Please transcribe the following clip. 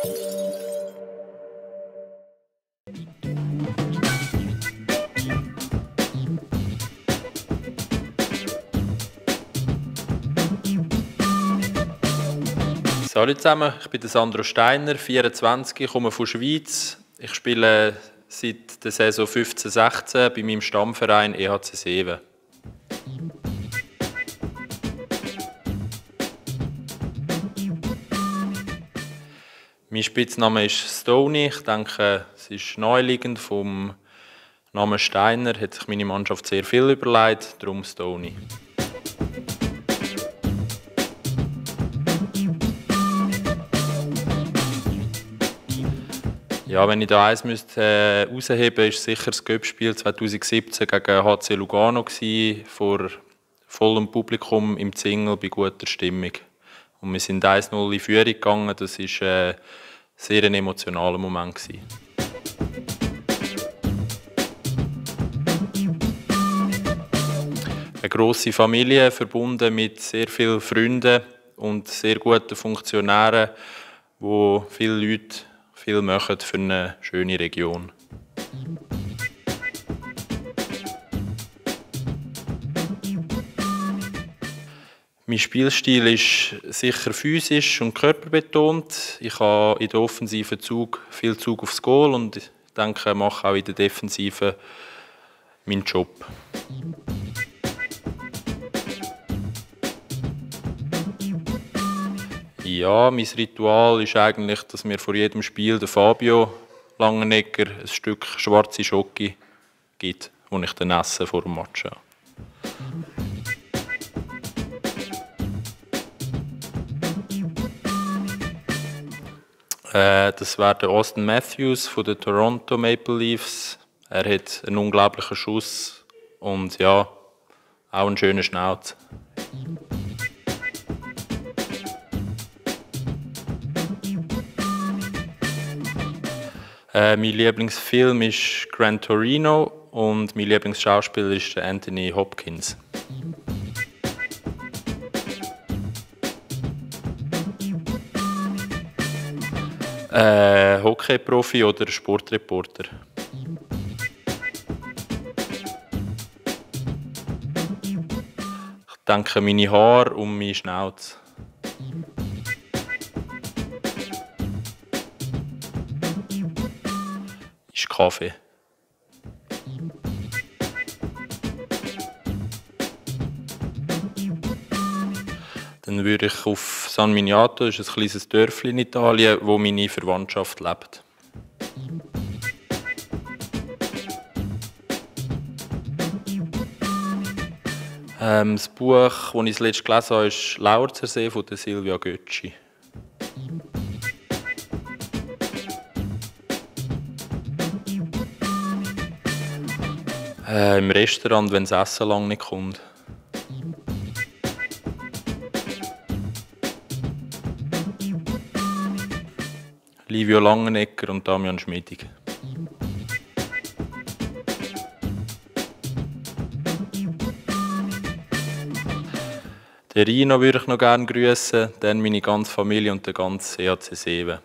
Hallo zusammen, ich bin Sandro Steiner, 24, ich komme von der Schweiz. Ich spiele seit der Saison 15-16 bei meinem Stammverein EHC Seven. Mein Spitzname ist Stony. Ich denke, es ist naheliegend vom Namen Steiner. Hat sich meine Mannschaft sehr viel überlegt, darum Stony. Ja, wenn ich da eins müsste, äh, herausheben müsste, ist sicher das Göppspiel 2017 gegen HC Lugano gewesen, vor vollem Publikum im Zingel bei guter Stimmung. Und wir sind 1-0 in Führung gegangen. Das war äh, sehr emotionaler Moment. Gewesen. Eine grosse Familie, verbunden mit sehr vielen Freunden und sehr guten Funktionären, wo viele Leute viel machen für eine schöne Region. Mein Spielstil ist sicher physisch und körperbetont. Ich habe in der offensiven Zug viel Zug aufs Goal und ich denke, mache auch in der Defensive meinen Job. Ja, mein Ritual ist eigentlich, dass mir vor jedem Spiel der Fabio Langenegger ein Stück schwarze Schoki gibt, das ich dann esse vor dem Match. Äh, das wäre der Austin Matthews von den Toronto Maple Leafs. Er hat einen unglaublichen Schuss und ja, auch einen schönen Schnauz. Äh, mein Lieblingsfilm ist Gran Torino und mein Lieblingsschauspieler ist Anthony Hopkins. Äh, Hockey-Profi oder Sportreporter? Ich denke meine Haare und meine Schnauze. Kaffee. Dann würde ich auf San Miniato, das ist ein kleines Dörfli in Italien, wo meine Verwandtschaft lebt. Ähm, das Buch, das ich das letzte gelesen habe, ist «Lauerzer See» von Silvia Götschi. Äh, Im Restaurant, wenn das Essen lang nicht kommt. Livio Langenegger und Damian Schmiedig. Den Rino würde ich noch gerne grüßen, dann meine ganze Familie und den ganzen EAC 7.